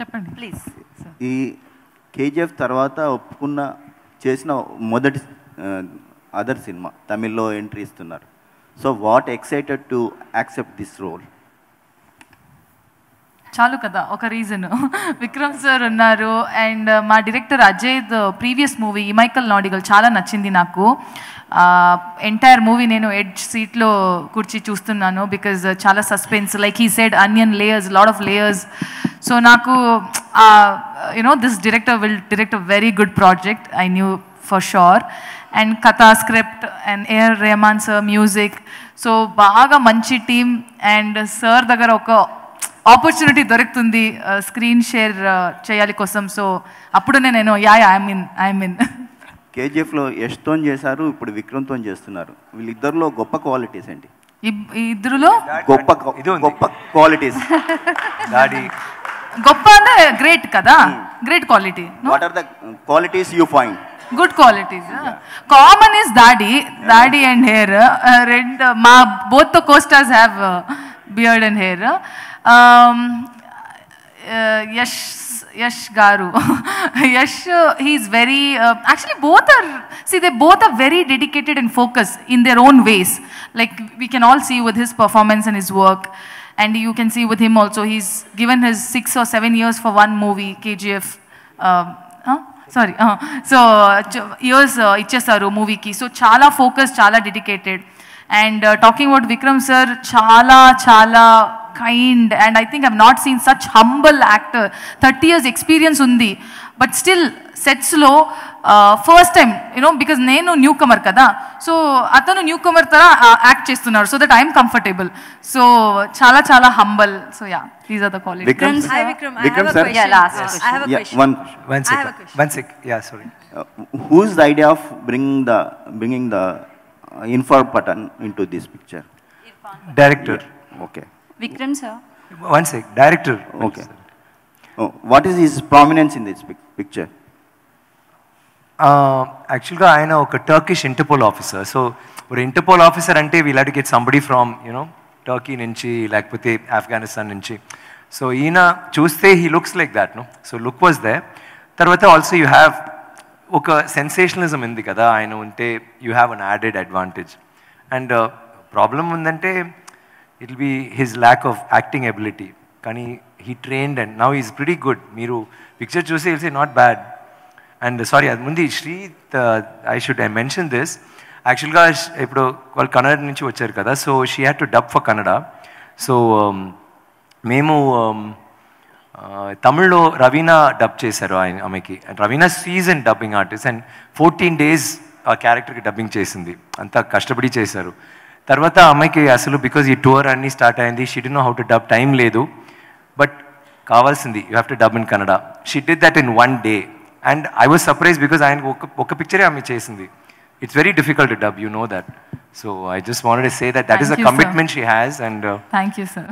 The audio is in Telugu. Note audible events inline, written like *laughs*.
చెప్పండి. ప్లీజ్ ఈ కేజీఎఫ్ తర్వాత ఒప్పుకున్న చేసిన మొదటి అదర్ సినిమా తమిళ్ళో ఎంట్రీ ఇస్తున్నారు. So what excited to accept this role చాలు కదా ఒక రీజన్ *laughs* విక్రమ్ సార్ ఉన్నారు అండ్ మా director Ajay previous movie Imaikkaa Nodigal చాలా నచ్చింది నాకు. ఎంటైర్ మూవీ నేను ఎడ్జ్ సీట్లో కూర్చి చూస్తున్నాను బికాజ్ చాలా suspense like he said onion layers lot of layers so నాకు you know this director will direct a very good project I knew for sure and కథా script and AR Rahman sir music so బాగా మంచి టీమ్ అండ్ సార్ దగ్గర ఒక ఆపర్చునిటీ దొరుకుతుంది స్క్రీన్ షేర్ చేయాలి కోసం. సో అప్పుడునే నేను yeah I mean I mean కేజీఎఫ్లో యష్తో చేశారు ఇప్పుడు విక్రమ్తో చేస్తున్నారు. వీళ్ళిద్దరిలో గొప్ప క్వాలిటీస్ ఏంటి? ఇద్దరులో? గొప్ప గొప్ప క్వాలిటీస్ డాడీ *laughs* గొప్ప అంటే గ్రేట్ కదా great quality what are the qualities you find good qualities common is దాడి దాడి అండ్ హెయిర్ రెండు మా both the costars have beard and hair Yash Yash గారు Yash he is very actually both are see they both are very dedicated and focus in their own ways like we can all see with his performance and his work and you can see with him also he's given his six or seven years for one movie kgf um, uh, huh? Sorry so years ఇచ్చేస్తారు మూవీకి సో చాలా ఫోకస్ చాలా dedicated and talking about Vikram sir చాలా చాలా kind and I think I've not seen such humble actor thirty years experience ఉంది but still సెట్స్లో first time you know because నేను న్యూ కమర్ కదా సో అతను న్యూ కమర్ తర యాక్ట్ చేస్తున్నారు so that I'm comfortable so చాలా చాలా humble so yeah these are the quality Vikram sir. Hi, Vikram. I Vikram have a sir. question. Yeah, last Yes. I have a Yeah, question. one One I have a sec. question. One sec. Yeah, sorry. Uh, whose the idea of bringing the bringing the uh, info button into this picture? Director. Okay. Vikram sir. One sec. Director. Okay. Oh, what is his prominence in this pic- picture? యాక్చువల్గా ఆయన ఒక టర్కిష్ ఇంటర్పోల్ ఆఫీసర్ సో ఒక ఇంటర్పోల్ ఆఫీసర్ అంటే we'll to get somebody from you know Turkey నుంచి లేకపోతే ఆఫ్ఘనిస్తాన్ నుంచి. సో ఈయన చూస్తే he looks like that no so look was they తర్వాత ఆల్సో యూ హ్యావ్ ఒక సెన్సేషనలిజం ఉంది కదా ఆయన ఉంటే you have an added advantage and problem ఉందంటే it be his lack of acting ability కానీ he trained and now is pretty good మీరు పిక్చర్ చూసి it's not bad and sorry uh, అది ముందు Shri I should I mention this యాక్చువల్గా ఇప్పుడు వాళ్ళు కన్నడ నుంచి వచ్చారు కదా so she had to dub for Kannada so మేము um, తమిళ్ళో రవీనా డబ్ చేశారు ఆయన ఆమెకి. And Raveena season dubbing artist and fourteen days ఆ క్యారెక్టర్కి డబ్బింగ్ చేసింది. అంతా కష్టపడి చేశారు. తర్వాత అమ్మాయికి అసలు బికాజ్ ఈ టూర్ అన్నీ స్టార్ట్ అయింది she D know how to dub time లేదు. బట్ కావాల్సింది you have to dub in Kannada she did that in one day and I was surprise because ఆయన ఒక ఒక పిక్చరే ఆమె చేసింది it's very difficult to dub you know that so I just wanted say that that is a Thank you, sir. Commitment she has and thank you sir